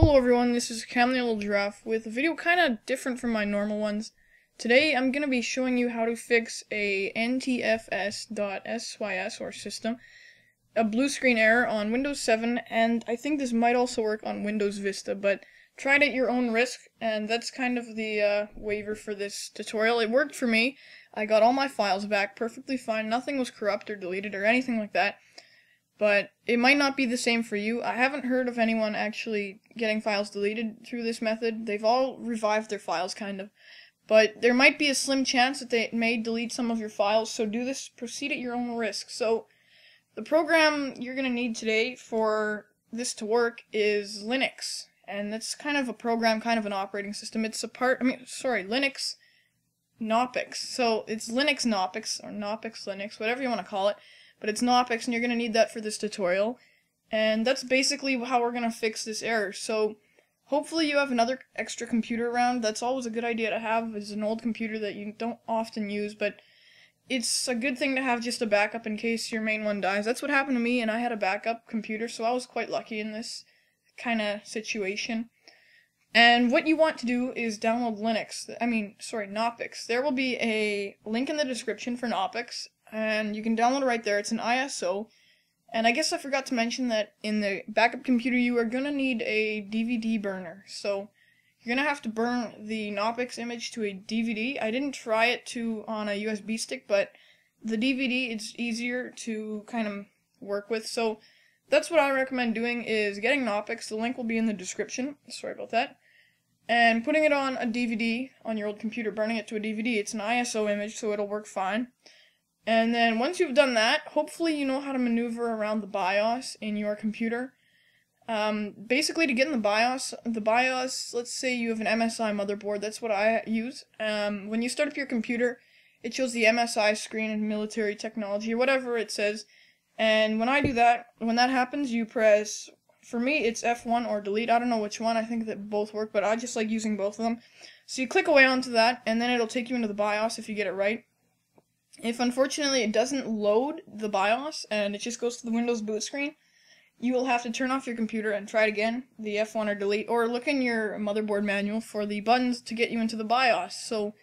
Hello everyone, this is Cam the Yellow Giraffe with a video kind of different from my normal ones. Today I'm going to be showing you how to fix a ntfs.sys or system, a blue screen error on Windows 7, and I think this might also work on Windows Vista, but try it at your own risk, and that's kind of the uh, waiver for this tutorial. It worked for me. I got all my files back perfectly fine, nothing was corrupt or deleted or anything like that but it might not be the same for you. I haven't heard of anyone actually getting files deleted through this method. They've all revived their files, kind of. But there might be a slim chance that they may delete some of your files, so do this, proceed at your own risk. So, the program you're going to need today for this to work is Linux. And that's kind of a program, kind of an operating system. It's a part, I mean, sorry, Linux Knoppix. So, it's Linux Knoppix, or Knoppix Linux, whatever you want to call it but it's Knoppix and you're going to need that for this tutorial. And that's basically how we're going to fix this error. So hopefully you have another extra computer around. That's always a good idea to have is an old computer that you don't often use, but it's a good thing to have just a backup in case your main one dies. That's what happened to me and I had a backup computer, so I was quite lucky in this kind of situation. And what you want to do is download Linux. I mean, sorry, Knoppix. There will be a link in the description for Knoppix, and you can download it right there. It's an ISO. And I guess I forgot to mention that in the backup computer you are going to need a DVD burner. So you're going to have to burn the Knoppix image to a DVD. I didn't try it to on a USB stick, but the DVD it's easier to kind of work with. So that's what I recommend doing is getting Knoppix. The link will be in the description. Sorry about that. And putting it on a DVD on your old computer, burning it to a DVD. It's an ISO image, so it'll work fine. And then once you've done that, hopefully you know how to maneuver around the BIOS in your computer. Um, basically, to get in the BIOS, the BIOS, let's say you have an MSI motherboard, that's what I use. Um, when you start up your computer, it shows the MSI screen and military technology, or whatever it says. And when I do that, when that happens, you press, for me, it's F1 or delete. I don't know which one. I think that both work, but I just like using both of them. So you click away onto that, and then it'll take you into the BIOS if you get it right. If unfortunately it doesn't load the BIOS and it just goes to the Windows boot screen, you will have to turn off your computer and try it again, the F1 or delete, or look in your motherboard manual for the buttons to get you into the BIOS. So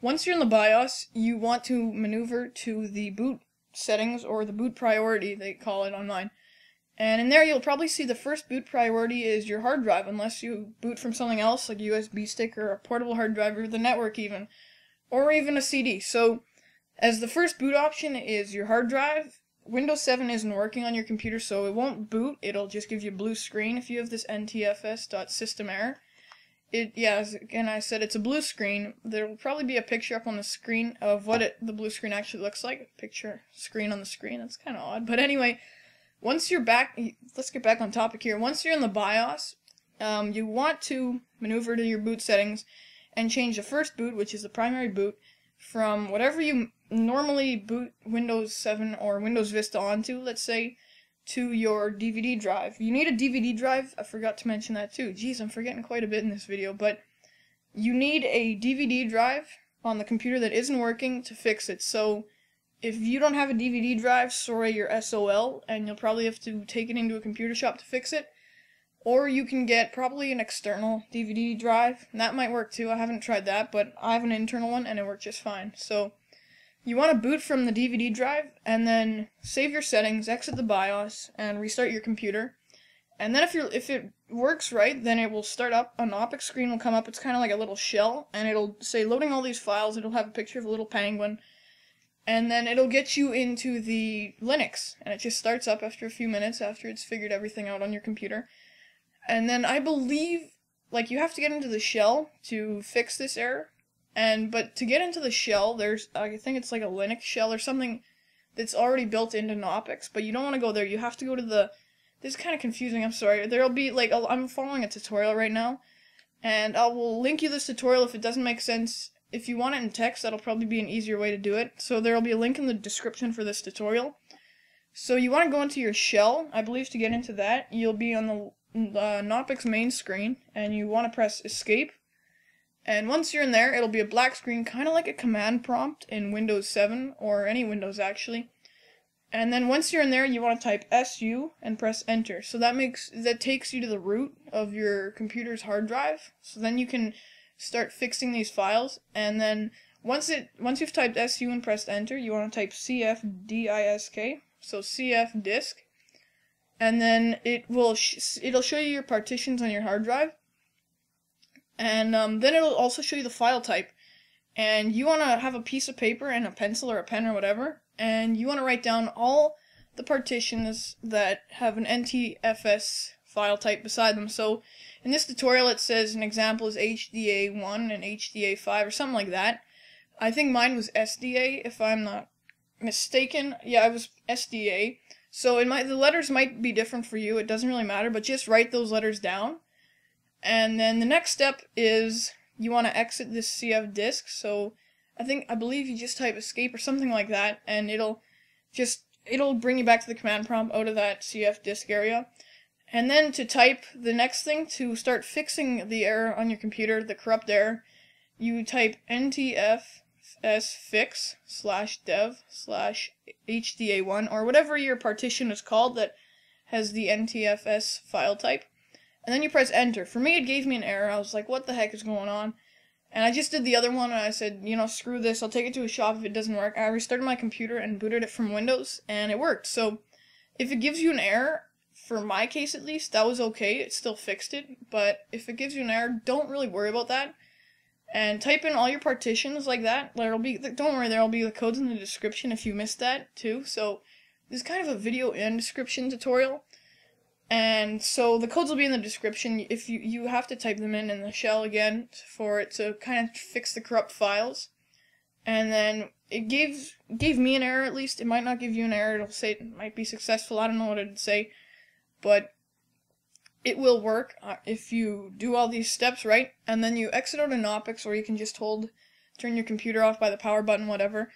once you're in the BIOS, you want to maneuver to the boot settings or the boot priority, they call it online. And in there you'll probably see the first boot priority is your hard drive, unless you boot from something else like a USB stick or a portable hard drive or the network even, or even a CD. So as the first boot option is your hard drive, Windows 7 isn't working on your computer, so it won't boot. It'll just give you a blue screen if you have this ntfs.system error. It, yeah, as again I said, it's a blue screen. There will probably be a picture up on the screen of what it, the blue screen actually looks like. Picture screen on the screen. That's kind of odd. But anyway, once you're back, let's get back on topic here. Once you're in the BIOS, um, you want to maneuver to your boot settings and change the first boot, which is the primary boot, from whatever you normally boot Windows 7 or Windows Vista onto, let's say, to your DVD drive. You need a DVD drive. I forgot to mention that too. Jeez, I'm forgetting quite a bit in this video, but you need a DVD drive on the computer that isn't working to fix it. So if you don't have a DVD drive, sorry, you're SOL, and you'll probably have to take it into a computer shop to fix it. Or you can get probably an external DVD drive, that might work too. I haven't tried that, but I have an internal one and it worked just fine. So you want to boot from the DVD drive and then save your settings, exit the BIOS, and restart your computer. And then if you're if it works right, then it will start up. An Knoppix screen will come up. It's kind of like a little shell, and it'll say loading all these files. It'll have a picture of a little penguin, and then it'll get you into the Linux, and it just starts up after a few minutes after it's figured everything out on your computer. And then I believe, like, you have to get into the shell to fix this error. And, but to get into the shell, there's, I think it's like a Linux shell or something that's already built into Knoppix, but you don't want to go there. You have to go to the, this is kind of confusing, I'm sorry. There'll be, like, I'm following a tutorial right now, and I will link you this tutorial if it doesn't make sense. If you want it in text, that'll probably be an easier way to do it. So there'll be a link in the description for this tutorial. So you want to go into your shell, I believe to get into that, you'll be on the uh, the Knoppix main screen and you want to press escape. And once you're in there, it'll be a black screen, kind of like a command prompt in Windows 7 or any Windows actually. And then once you're in there, you want to type SU and press enter. So that makes that takes you to the root of your computer's hard drive. So then you can start fixing these files and then once it once you've typed SU and pressed enter, you want to type CFDISK. So CF disk. And then it will sh it'll show you your partitions on your hard drive. And um, then it'll also show you the file type. And you want to have a piece of paper and a pencil or a pen or whatever and you want to write down all the partitions that have an NTFS file type beside them. So in this tutorial it says an example is HDA1 and HDA5 or something like that. I think mine was SDA if I'm not mistaken. Yeah, it was SDA. So it might the letters might be different for you. It doesn't really matter, but just write those letters down. And then the next step is you want to exit this CF disk. So I think I believe you just type escape or something like that, and it'll just it'll bring you back to the command prompt out of that CF disk area. And then to type the next thing to start fixing the error on your computer, the corrupt error, you type ntfs fix slash dev slash hda1 or whatever your partition is called that has the ntfs file type. And then you press enter. For me, it gave me an error. I was like, what the heck is going on? And I just did the other one and I said, you know, screw this, I'll take it to a shop if it doesn't work. I restarted my computer and booted it from Windows and it worked. So if it gives you an error, for my case at least, that was okay. It still fixed it. But if it gives you an error, don't really worry about that. And type in all your partitions like that. There'll be don't worry, there'll be the codes in the description if you missed that too. So this is kind of a video and description tutorial. And so the codes will be in the description. If you you have to type them in in the shell again for it to kind of fix the corrupt files. And then it gave gave me an error at least. It might not give you an error. It'll say it might be successful. I don't know what it'd say, but it will work uh, if you do all these steps right. And then you exit out of Knoppix, or you can just hold, turn your computer off by the power button, whatever.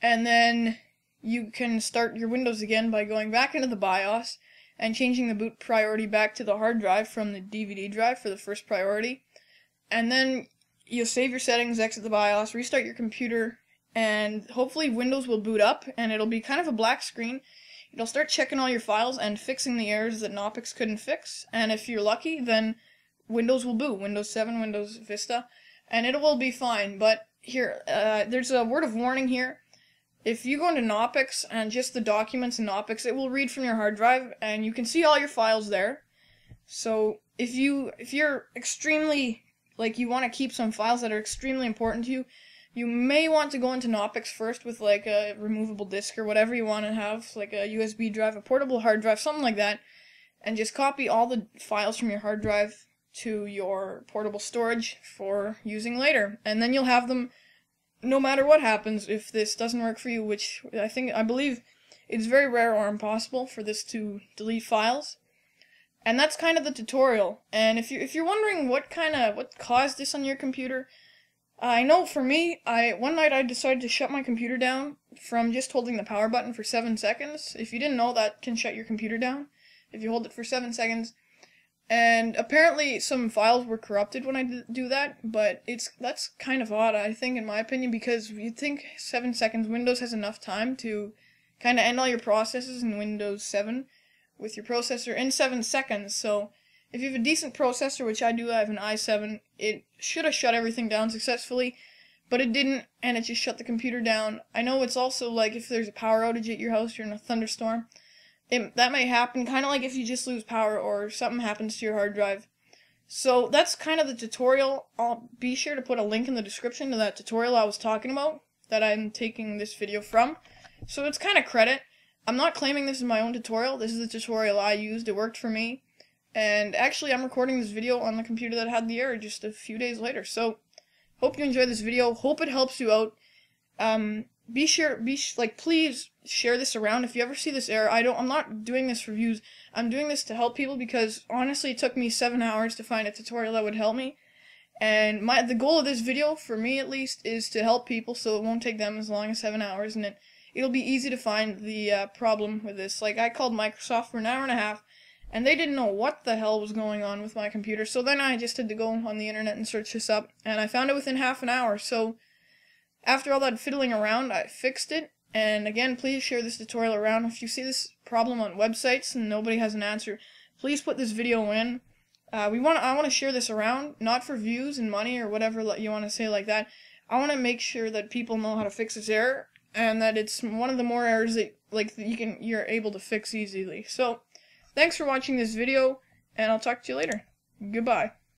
And then you can start your Windows again by going back into the BIOS and changing the boot priority back to the hard drive from the DVD drive for the first priority. And then you'll save your settings, exit the BIOS, restart your computer, and hopefully Windows will boot up and it'll be kind of a black screen. It'll start checking all your files and fixing the errors that Knoppix couldn't fix. And if you're lucky, then Windows will boot, Windows 7, Windows Vista, and it will be fine. But here, uh, there's a word of warning here if you go into Knoppix and just the documents in Knoppix, it will read from your hard drive and you can see all your files there. So if you if you're extremely like you want to keep some files that are extremely important to you, you may want to go into Knoppix first with like a removable disk or whatever you want to have, like a USB drive, a portable hard drive, something like that, and just copy all the files from your hard drive to your portable storage for using later. And then you'll have them no matter what happens, if this doesn't work for you, which I think, I believe it's very rare or impossible for this to delete files. And that's kind of the tutorial. And if you if you're wondering what kind of what caused this on your computer, I know for me, I one night I decided to shut my computer down from just holding the power button for 7 seconds. If you didn't know that can shut your computer down if you hold it for 7 seconds. And apparently some files were corrupted when I do that, but it's that's kind of odd, I think, in my opinion, because you'd think 7 seconds, Windows has enough time to kind of end all your processes in Windows 7 with your processor in 7 seconds, so if you have a decent processor, which I do, I have an i7, it should have shut everything down successfully, but it didn't, and it just shut the computer down. I know it's also like if there's a power outage at your house, you're in a thunderstorm, it, that may happen, kind of like if you just lose power or something happens to your hard drive. So that's kind of the tutorial. I'll be sure to put a link in the description to that tutorial I was talking about that I'm taking this video from. So it's kind of credit. I'm not claiming this is my own tutorial. This is the tutorial I used. It worked for me. And actually, I'm recording this video on the computer that had the error just a few days later. So, hope you enjoy this video. Hope it helps you out. Um, be sure be sh like please share this around. If you ever see this error i don't i'm not doing this for views. I'm doing this to help people because honestly it took me seven hours to find a tutorial that would help me. And my the goal of this video for me at least is to help people so it won't take them as long as seven hours and it it'll be easy to find the uh, problem with this. Like i called microsoft for an hour and a half and they didn't know what the hell was going on with my computer. So then i just had to go on the internet and search this up and i found it within half an hour. So after all that fiddling around, I fixed it, And again, please share this tutorial around. If you see this problem on websites and nobody has an answer, please put this video in. Uh, we want I want to share this around, not for views and money or whatever you want to say like that. I want to make sure that people know how to fix this error and that it's one of the more errors that like you can you're able to fix easily. So, thanks for watching this video and I'll talk to you later. Goodbye.